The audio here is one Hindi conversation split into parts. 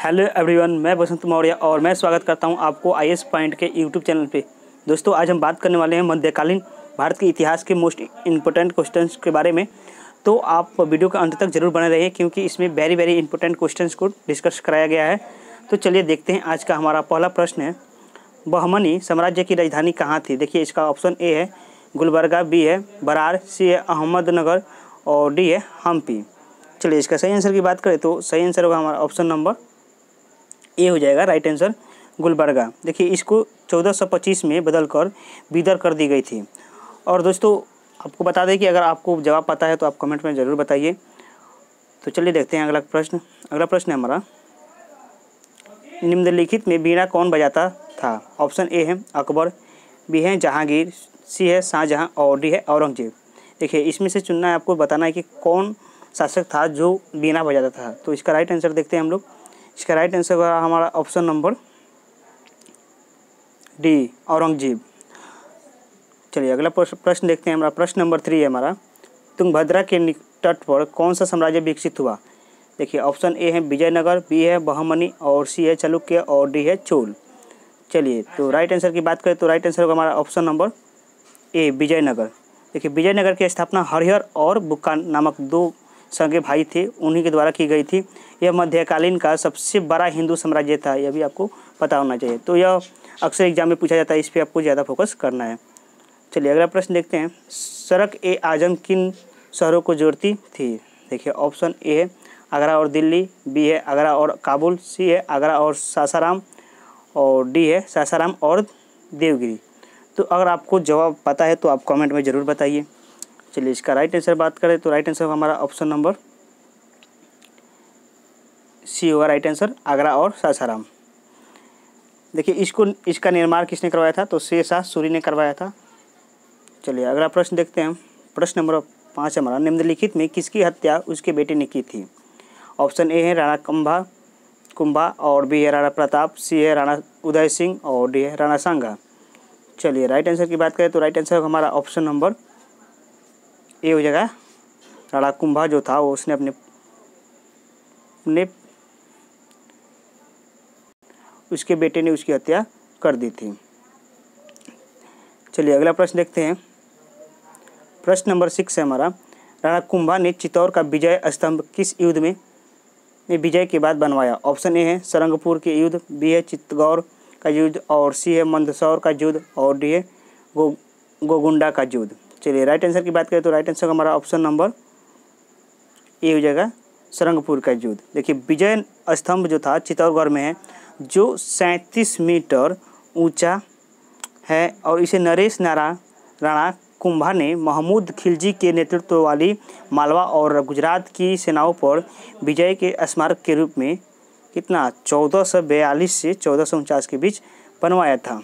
हेलो एवरीवन, मैं बसंत मौर्य और मैं स्वागत करता हूँ आपको आई एस पॉइंट के यूट्यूब चैनल पे। दोस्तों, आज हम बात करने वाले हैं मध्यकालीन भारत के इतिहास के मोस्ट इम्पोर्टेंट क्वेश्चन के बारे में। तो आप वीडियो के अंत तक ज़रूर बने रहिए, क्योंकि इसमें वेरी वेरी इंपॉर्टेंट क्वेश्चन को डिस्कस कराया गया है। तो चलिए देखते हैं आज का हमारा पहला प्रश्न है, बहमनी साम्राज्य की राजधानी कहाँ थी? देखिए, इसका ऑप्शन ए है, गुलबर्गा बी है, बरार सी है, अहमदनगर और डी है, हम्पी। चलिए इसका सही आंसर की बात करें तो सही आंसर होगा हमारा ऑप्शन नंबर ए हो जाएगा राइट आंसर गुलबर्गा। देखिए, इसको 1425 में बदल कर बीदर कर दी गई थी। और दोस्तों, आपको बता दें कि अगर आपको जवाब पता है तो आप कमेंट में ज़रूर बताइए। तो चलिए देखते हैं अगला प्रश्न। अगला प्रश्न है हमारा। निम्नलिखित में बीणा कौन बजाता था? ऑप्शन ए है अकबर, बी है जहांगीर, सी है शाहजहाँ और डी है औरंगज़ेब। देखिए, इसमें से चुनना है आपको, बताना है कि कौन शासक था जो बीना बजाता था। तो इसका राइट आंसर देखते हैं हम लोग। इसका राइट आंसर होगा हमारा ऑप्शन नंबर डी औरंगज़ेब। चलिए, अगला प्रश्न देखते हैं हमारा। प्रश्न नंबर थ्री है हमारा। तुंगभद्रा के तट पर कौन सा साम्राज्य विकसित हुआ? देखिए ऑप्शन ए है विजयनगर बी है बहमनी, और सी है चालुक्य, और डी है चोल। चलिए तो राइट आंसर की बात करें तो राइट आंसर होगा हमारा ऑप्शन नंबर ए विजयनगर। देखिए, विजयनगर की स्थापना हरिहर और बुक्का नामक दो सगे भाई थे, उन्हीं के द्वारा की गई थी। यह मध्यकालीन का सबसे बड़ा हिंदू साम्राज्य था, यह भी आपको पता होना चाहिए। तो यह अक्सर एग्ज़ाम में पूछा जाता है, इस पर आपको ज़्यादा फोकस करना है। चलिए, अगला प्रश्न देखते हैं। सड़क ए आज़म किन शहरों को जोड़ती थी? देखिए, ऑप्शन ए है आगरा और दिल्ली, बी है आगरा और काबुल, सी है आगरा और सासाराम, और डी है सासाराम और देवगिरी। तो अगर आपको जवाब पता है तो आप कमेंट में ज़रूर बताइए। चलिए इसका राइट आंसर बात करें तो राइट आंसर हमारा ऑप्शन नंबर सी होगा राइट आंसर आगरा और सासाराम। देखिए, इसको, इसका निर्माण किसने करवाया था? तो शेरशाह सूरी ने करवाया था। चलिए, अगला प्रश्न देखते हैं। प्रश्न नंबर पाँच हमारा, निम्नलिखित में किसकी हत्या उसके बेटे ने की थी? ऑप्शन ए है राणा कुंभा कुंभा, और बी है राणा प्रताप सी है राणा उदय सिंह, और डी है राणा सांगा। चलिए राइट आंसर की बात करें तो राइट आंसर हमारा ऑप्शन नंबर ए हो जाएगा राणा कुंभा जो था, वो उसने अपने अपने उसके बेटे ने उसकी हत्या कर दी थी। चलिए अगला प्रश्न देखते हैं। प्रश्न नंबर सिक्स है हमारा। राणा कुंभा ने चित्तौड़ का विजय स्तंभ किस युद्ध में विजय के बाद बनवाया? ऑप्शन ए है सरंगपुर के युद्ध, बी है चित्तौड़ का युद्ध, और सी है मंदसौर का युद्ध, और डी है गो गोगुंडा का युद्ध। चलिए राइट आंसर की बात करें तो राइट आंसर हमारा ऑप्शन नंबर ए हो जाएगा सरंगपुर का युद्ध। देखिए, विजय स्तंभ जो था, चित्तौड़गढ़ में है, जो सैंतीस मीटर ऊँचा है और इसे नरेश नारा, राणा कुंभा ने महमूद खिलजी के नेतृत्व वाली मालवा और गुजरात की सेनाओं पर विजय के स्मारक के रूप में कितना? चौदह सौ बयालीस से चौदह सौ उनचास के बीच बनवाया था।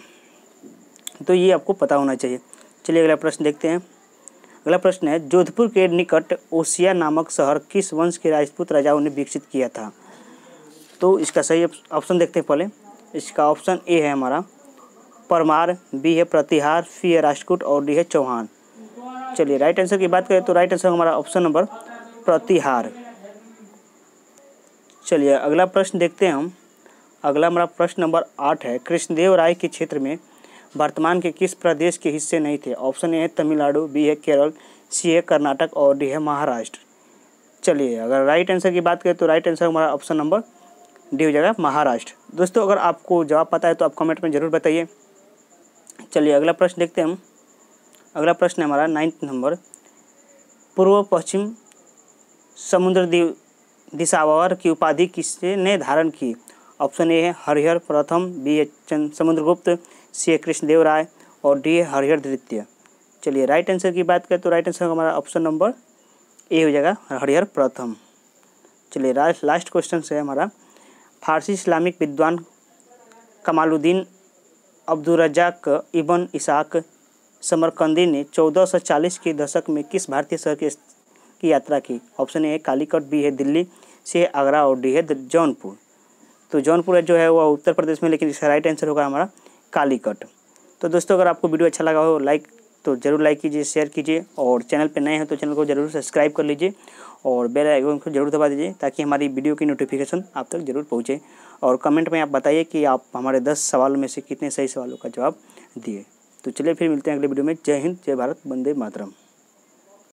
तो ये आपको पता होना चाहिए। चलिए अगला प्रश्न देखते हैं। अगला प्रश्न है, जोधपुर के निकट ओसिया नामक शहर किस वंश के राजपूत राजाओं ने विकसित किया था? तो इसका सही ऑप्शन देखते हैं पहले। इसका ऑप्शन ए है हमारा, परमार, बी है प्रतिहार, सी है राजपूत और डी है चौहान। चलिए राइट आंसर की बात करें तो राइट आंसर हमारा ऑप्शन नंबर प्रतिहार। चलिए, अगला प्रश्न देखते हैं हम। अगला हमारा प्रश्न नंबर आठ है, कृष्णदेव राय के क्षेत्र में वर्तमान के किस प्रदेश के हिस्से नहीं थे? ऑप्शन ए है तमिलनाडु, बी है केरल, सी है कर्नाटक और डी है महाराष्ट्र। चलिए, अगर राइट आंसर की बात करें तो राइट आंसर हमारा ऑप्शन नंबर डी हो जाएगा महाराष्ट्र। दोस्तों, अगर आपको जवाब पता है तो आप कमेंट में ज़रूर बताइए। चलिए, अगला प्रश्न देखते हैं हम। अगला प्रश्न है हमारा नाइन्थ नंबर पूर्व पश्चिम समुद्र दिशावर की उपाधि किसने धारण की? ऑप्शन ए है हरिहर, प्रथम बी है चंद, समुद्रगुप्त सी है कृष्णदेव राय और डी है हरिहर द्वितीय। चलिए राइट आंसर की बात करें तो राइट आंसर हमारा ऑप्शन नंबर ए हो जाएगा, हरिहर प्रथम। चलिए लास्ट क्वेश्चन है हमारा। फारसी इस्लामिक विद्वान Kamaluddin Abdul Razzaq ibn Ishaq Samarqandi ने 1440 के दशक में किस भारतीय शहर की की यात्रा की? ऑप्शन ए है कालीकट बी है दिल्ली सी है आगरा और डी है जौनपुर। तो जौनपुर जो है वह उत्तर प्रदेश में, लेकिन इसका राइट आंसर होगा हमारा कालीकट तो दोस्तों, अगर आपको वीडियो अच्छा लगा हो लाइक तो ज़रूर लाइक कीजिए शेयर कीजिए, और चैनल पर नए हैं तो चैनल को ज़रूर सब्सक्राइब कर लीजिए, और बेल आइकन को ज़रूर दबा दीजिए, ताकि हमारी वीडियो की नोटिफिकेशन आप तक ज़रूर पहुँचे। और कमेंट में आप बताइए कि आप हमारे दस सवालों में से कितने सही सवालों का जवाब दिए। तो चलिए फिर मिलते हैं अगले वीडियो में। जय हिंद, जय भारत, वंदे मातरम।